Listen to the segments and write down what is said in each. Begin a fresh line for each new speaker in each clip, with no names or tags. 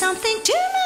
something to me.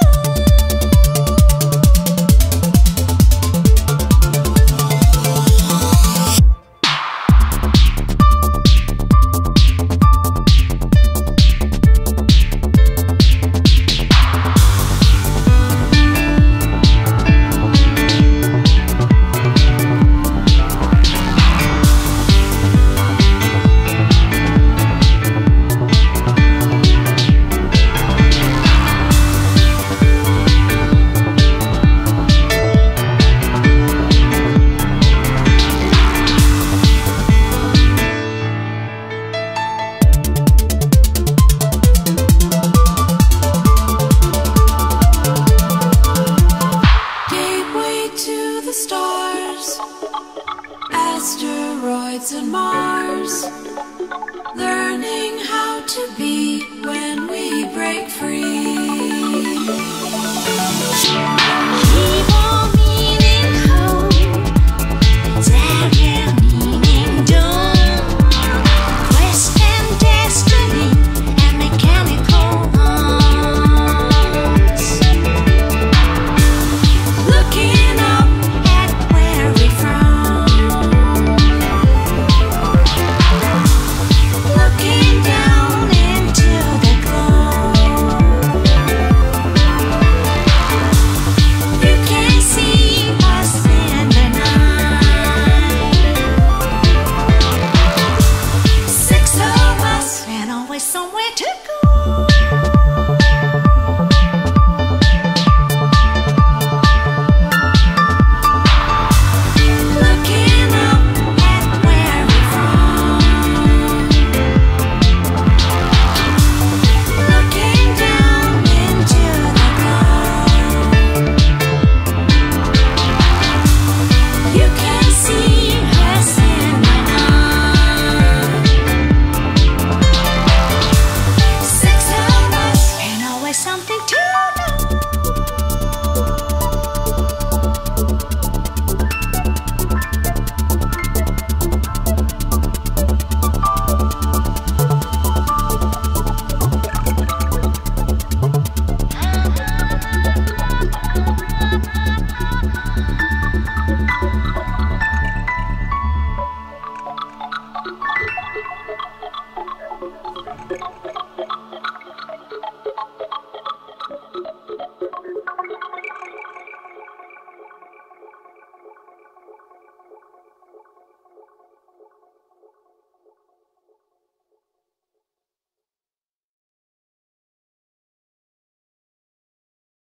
stars, asteroids and Mars, learning how to be.
tickle.